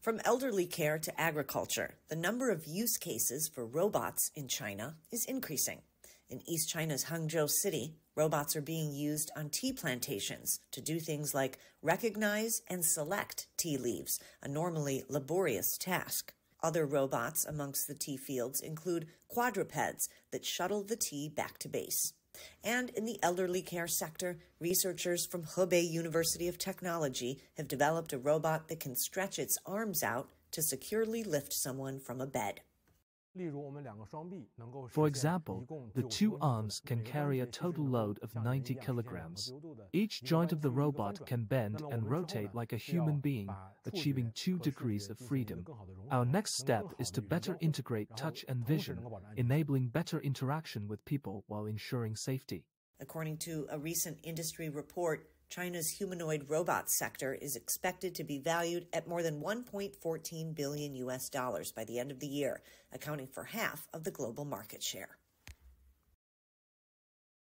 From elderly care to agriculture, the number of use cases for robots in China is increasing. In East China's Hangzhou city, robots are being used on tea plantations to do things like recognize and select tea leaves, a normally laborious task. Other robots amongst the tea fields include quadrupeds that shuttle the tea back to base. And in the elderly care sector, researchers from Hebei University of Technology have developed a robot that can stretch its arms out to securely lift someone from a bed. For example, the two arms can carry a total load of 90 kilograms. Each joint of the robot can bend and rotate like a human being, achieving two degrees of freedom. Our next step is to better integrate touch and vision, enabling better interaction with people while ensuring safety. According to a recent industry report, China's humanoid robot sector is expected to be valued at more than 1.14 billion US dollars by the end of the year, accounting for half of the global market share.